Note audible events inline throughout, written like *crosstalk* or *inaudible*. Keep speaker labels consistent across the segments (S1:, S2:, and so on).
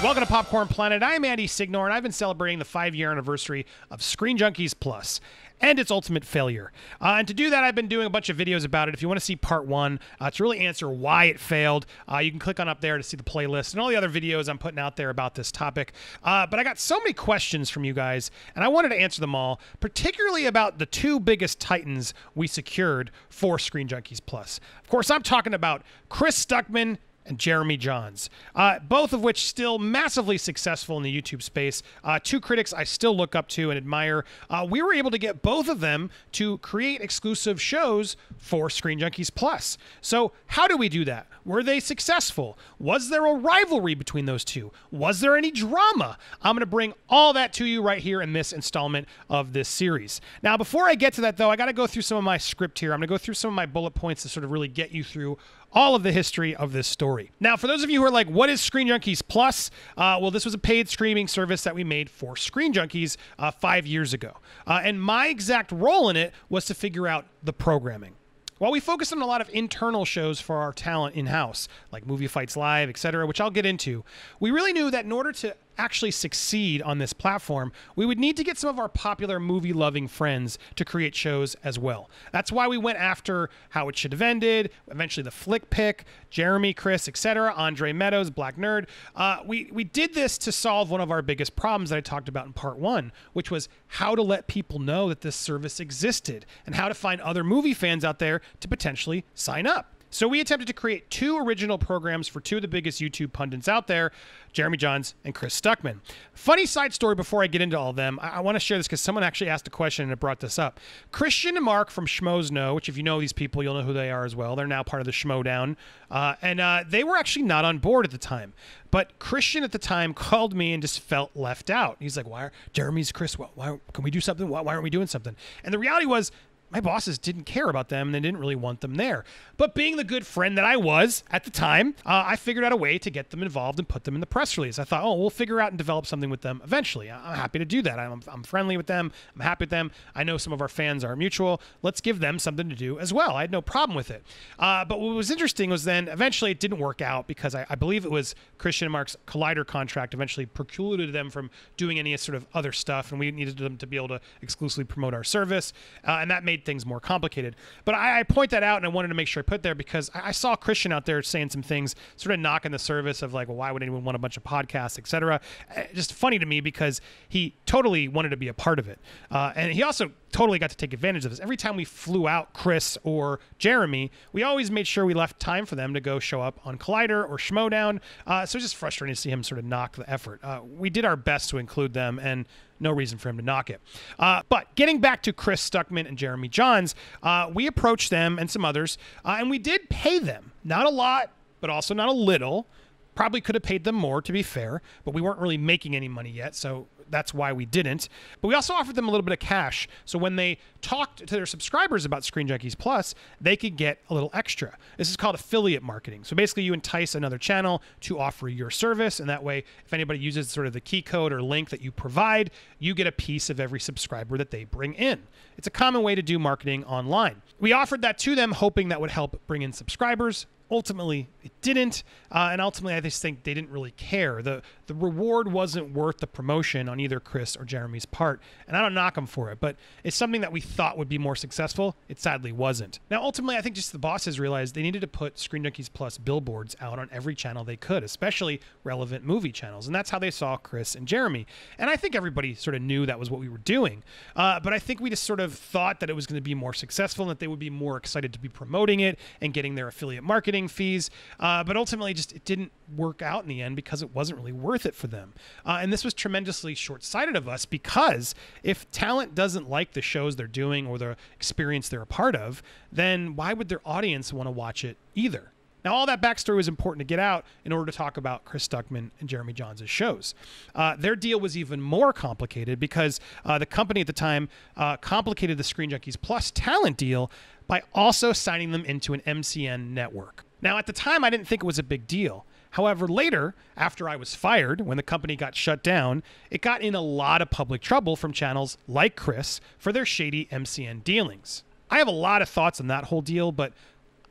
S1: Welcome to Popcorned Planet. I'm Andy Signore, and I've been celebrating the five year anniversary of Screen Junkies Plus and its ultimate failure. Uh, and to do that, I've been doing a bunch of videos about it. If you want to see part one uh, to really answer why it failed, uh, you can click on up there to see the playlist and all the other videos I'm putting out there about this topic. Uh, but I got so many questions from you guys, and I wanted to answer them all, particularly about the two biggest titans we secured for Screen Junkies Plus. Of course, I'm talking about Chris Stuckmann and Jeremy Jahns, uh, both of which still massively successful in the YouTube space. Uh, two critics I still look up to and admire. Uh, we were able to get both of them to create exclusive shows for Screen Junkies Plus. So, how do we do that? Were they successful? Was there a rivalry between those two? Was there any drama? I'm going to bring all that to you right here in this installment of this series. Now, before I get to that, though, I got to go through some of my script here. I'm going to go through some of my bullet points to sort of really get you through all of the history of this story. Now, for those of you who are like, what is Screen Junkies Plus? Uh, well, this was a paid streaming service that we made for Screen Junkies uh, five years ago. Uh, and my exact role in it was to figure out the programming. While we focused on a lot of internal shows for our talent in house, like Movie Fights Live, etc., which I'll get into, we really knew that in order to actually succeed on this platform, we would need to get some of our popular movie loving friends to create shows as well. That's why we went after How It Should Have Ended, eventually the Flick Pick, Jeremy, Chris, etc., Andre Meadows, Black Nerd. Uh, we, we did this to solve one of our biggest problems that I talked about in part one, which was how to let people know that this service existed and how to find other movie fans out there to potentially sign up. So we attempted to create two original programs for two of the biggest YouTube pundits out there, Jeremy Jahns and Chris Stuckmann. Funny side story before I get into all of them. I, I want to share this because someone actually asked a question and it brought this up. Christian and Mark from Schmoes Know, which if you know these people, you'll know who they are as well. They're now part of the Schmoedown. Uh, and uh, they were actually not on board at the time. But Christian at the time *laughs* called me and just felt left out. He's like, "Why are Jeremy's Chris? Why, why can we do something? Why, why aren't we doing something?" And the reality was my bosses didn't care about them and they didn't really want them there. But being the good friend that I was at the time, uh, I figured out a way to get them involved and put them in the press release. I thought, oh, we'll figure out and develop something with them eventually. I'm happy to do that. I'm, I'm friendly with them. I'm happy with them. I know some of our fans are mutual. Let's give them something to do as well. I had no problem with it. Uh, but what was interesting was then eventually it didn't work out because I, I believe it was Christian and Mark's Collider contract eventually precluded them from doing any sort of other stuff, and we needed them to be able to exclusively promote our service, uh, and that made things more complicated. But I, I, point that out, and I wanted to make sure I put there because I, I, saw Christian out there saying some things, sort of knocking the service of like, well, why would anyone want a bunch of podcasts, etc. Uh, just funny to me because he totally wanted to be a part of it, uh, and he also totally got to take advantage of this. Every time we flew out Chris or Jeremy, we always made sure we left time for them to go show up on Collider or Schmoedown. Uh, so it's just frustrating to see him sort of knock the effort. Uh, we did our best to include them, and no reason for him to knock it. Uh, but getting back to Chris Stuckmann and Jeremy Jahns, uh, we approached them and some others, uh, and we did pay them. Not a lot, but also not a little. Probably could have paid them more, to be fair, but we weren't really making any money yet, so that's why we didn't. But we also offered them a little bit of cash. So when they talked to their subscribers about Screen Junkies Plus, they could get a little extra. This is called affiliate marketing. So basically, you entice another channel to offer your service. And that way, if anybody uses sort of the key code or link that you provide, you get a piece of every subscriber that they bring in. It's a common way to do marketing online. We offered that to them, hoping that would help bring in subscribers ultimately it didn't uh, and ultimately i just think they didn't really care. The the reward wasn't worth the promotion on either chris or jeremy's part and i don't knock them for it but it's something that we thought would be more successful. It sadly wasn't. Now ultimately i think just the bosses realized they needed to put screen junkies plus billboards out on every channel they could especially relevant movie channels and that's how they saw chris and jeremy. And i think everybody sort of knew that was what we were doing uh, but i think we just sort of thought that it was going to be more successful and that they would be more excited to be promoting it and getting their affiliate marketing marketing fees, uh, but ultimately just it didn't work out in the end because it wasn't really worth it for them. Uh, and this was tremendously short-sighted of us because if talent doesn't like the shows they're doing or the experience they're a part of, then why would their audience want to watch it either? Now, all that backstory was important to get out in order to talk about Chris Stuckmann and Jeremy Jahns' shows. Uh, their deal was even more complicated because uh, the company at the time uh, complicated the Screen Junkies Plus talent deal by also signing them into an MCN network. Now, at the time, I didn't think it was a big deal. However, later, after I was fired, when the company got shut down, it got in a lot of public trouble from channels like Chris for their shady MCN dealings. I have a lot of thoughts on that whole deal, but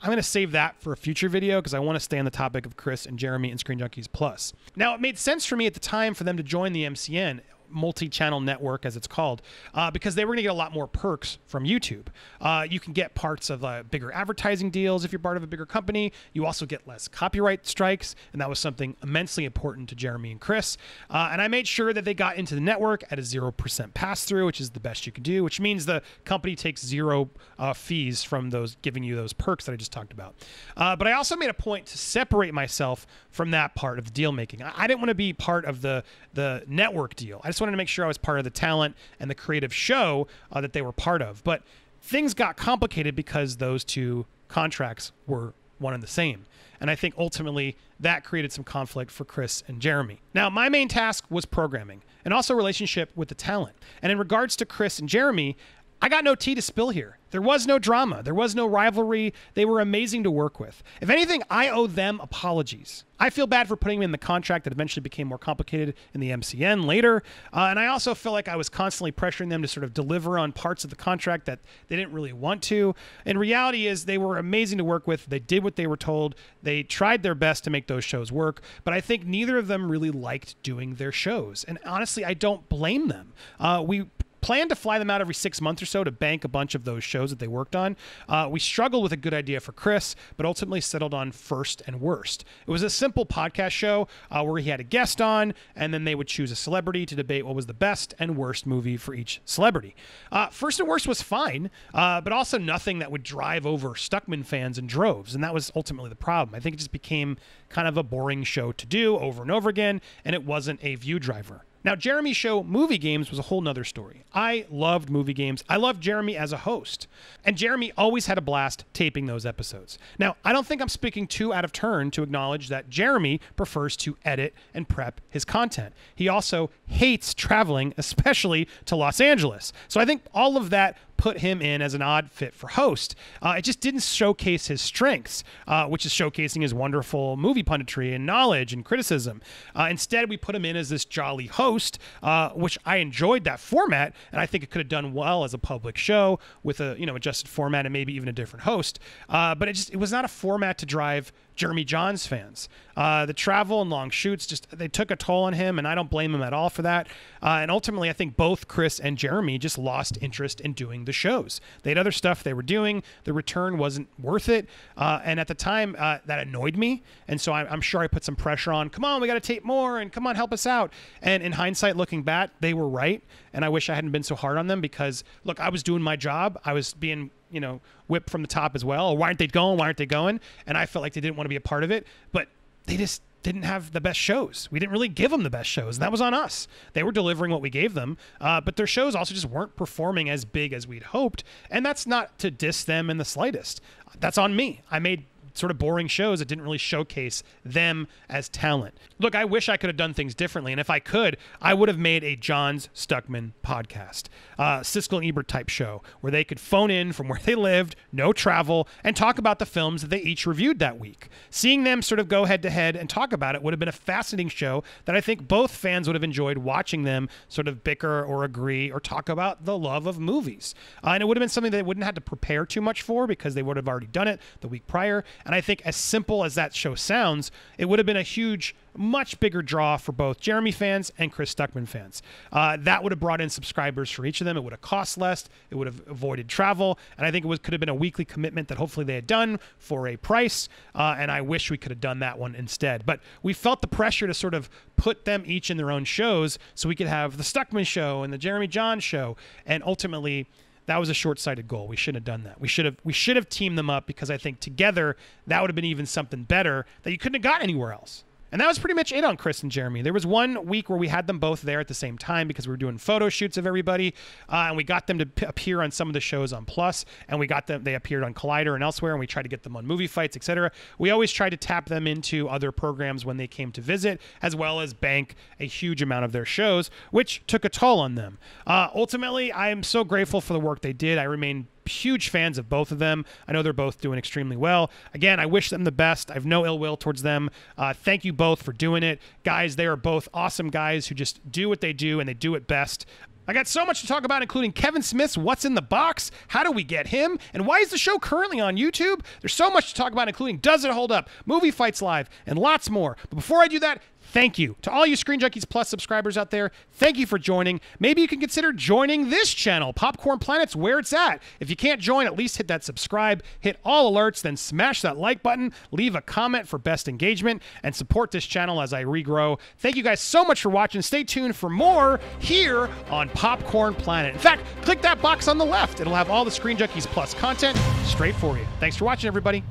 S1: I'm going to save that for a future video because I want to stay on the topic of Chris and Jeremy and Screen Junkies Plus. Now, it made sense for me at the time for them to join the MCN multi-channel network, as it's called, uh, because they were going to get a lot more perks from YouTube. Uh, you can get parts of uh, bigger advertising deals if you're part of a bigger company. You also get less copyright strikes, and that was something immensely important to Jeremy and Chris. Uh, and I made sure that they got into the network at a zero percent pass-through, which is the best you could do, which means the company takes zero uh, fees from those giving you those perks that I just talked about. Uh, but I also made a point to separate myself from that part of the deal making. I, I didn't want to be part of the the network deal. I just wanted to make sure I was part of the talent and the creative show uh, that they were part of. But things got complicated because those two contracts were one and the same. And I think ultimately that created some conflict for Chris and Jeremy. Now, my main task was programming and also relationship with the talent. And in regards to Chris and Jeremy, I got no tea to spill here. There was no drama. There was no rivalry. They were amazing to work with. If anything, I owe them apologies. I feel bad for putting them in the contract that eventually became more complicated in the MCN later. Uh, and I also feel like I was constantly pressuring them to sort of deliver on parts of the contract that they didn't really want to. And reality is, they were amazing to work with. They did what they were told. They tried their best to make those shows work. But I think neither of them really liked doing their shows. And honestly, I don't blame them. Uh, we planned to fly them out every six months or so to bank a bunch of those shows that they worked on. Uh, we struggled with a good idea for Chris, but ultimately settled on first and worst. It was a simple podcast show uh, where he had a guest on, and then they would choose a celebrity to debate what was the best and worst movie for each celebrity. Uh, first and worst was fine, uh, but also nothing that would drive over Stuckmann fans in droves, and that was ultimately the problem. I think it just became kind of a boring show to do over and over again, and it wasn't a view driver. Now, Jeremy's show, Movie Games, was a whole nother story. I loved movie games. I loved Jeremy as a host. And Jeremy always had a blast taping those episodes. Now, I don't think I'm speaking too out of turn to acknowledge that Jeremy prefers to edit and prep his content. He also hates traveling, *laughs* especially to Los Angeles. So I think all of that put him in as an odd fit for host. Uh, it just didn't showcase his strengths, uh, which is showcasing his wonderful movie punditry and knowledge and criticism. Uh, instead, we put him in as this jolly host, uh, which I enjoyed that format, and I think it could have done well as a public show with a you know adjusted format and maybe even a different host. Uh, but it just it was not a format to drive Jeremy Jahns fans. Uh, the travel and long shoots just they took a toll on him, and I don't blame him at all for that. Uh, and ultimately, I think both Chris and Jeremy just lost interest in doing the shows. They had other stuff they were doing. The return wasn't worth it, uh, and at the time, uh, that annoyed me. And so I, I'm sure I put some pressure on. Come on, we got to tape more, and come on, help us out. And in hindsight, looking back, they were right. And I wish I hadn't been so hard on them because look, I was doing my job. I was being you know whipped from the top as well. Why aren't they going? Why aren't they going? And I felt like they didn't want to be a part of it, but they just didn't have the best shows. We didn't really give them the best shows, and that was on us. They were delivering what we gave them, uh, but their shows also just weren't performing as big as we'd hoped. And that's not to diss them in the slightest. That's on me. I made sort of boring shows that didn't really showcase them as talent. Look, I wish I could have done things differently, and if I could, I would have made a Jahns Stuckmann podcast, uh, Siskel and Ebert type show, where they could phone in from where they lived, no travel, and talk about the films that they each reviewed that week. Seeing them sort of go head to head and talk about it would have been a fascinating show that I think both fans would have enjoyed watching them sort of bicker or agree or talk about the love of movies. Uh, and it would have been something they wouldn't have to prepare too much for because they would have already done it the week prior. And I think, as simple as that show sounds, it would have been a huge, much bigger draw for both Jeremy fans and Chris Stuckmann fans. Uh, that would have brought in subscribers for each of them. It would have cost less. It would have avoided travel, and I think it was, could have been a weekly commitment that hopefully they had done for a price. Uh, and I wish we could have done that one instead. But we felt the pressure to sort of put them each in their own shows so we could have the Stuckmann show and the Jeremy John show, and ultimately that was a short-sighted goal. We shouldn't have done that. We should have we should have teamed them up because I think together that would have been even something better that you couldn't have got anywhere else. And that was pretty much it on Chris and Jeremy. There was one week where we had them both there at the same time because we were doing photo shoots of everybody, uh, and we got them to p- appear on some of the shows on Plus, and we got them. They appeared on Collider and elsewhere, and we tried to get them on movie fights, etc. We always tried to tap them into other programs when they came to visit, as well as bank a huge amount of their shows, which took a toll on them. Uh, ultimately, I am so grateful for the work they did. I remain huge fans of both of them. I know they're both doing extremely well. Again, I wish them the best. I have no ill will towards them. Uh, thank you both for doing it. Guys, they are both awesome guys who just do what they do and they do it best. I got so much to talk about, including Kevin Smith's What's in the Box, how do we get him, and why is the show currently on YouTube? There's so much to talk about, including Does It Hold Up, Movie Fights Live, and lots more. But before I do that, thank you to all you Screen Junkies Plus subscribers out there. Thank you for joining. Maybe you can consider joining this channel, Popcorned Planet's where it's at. If you can't join, at least hit that subscribe, hit all alerts, then smash that like button, leave a comment for best engagement, and support this channel as I regrow. Thank you guys so much for watching. Stay tuned for more here on Popcorn Planet. In fact, click that box on the left. It'll have all the Screen Junkies Plus content straight for you. Thanks for watching, everybody.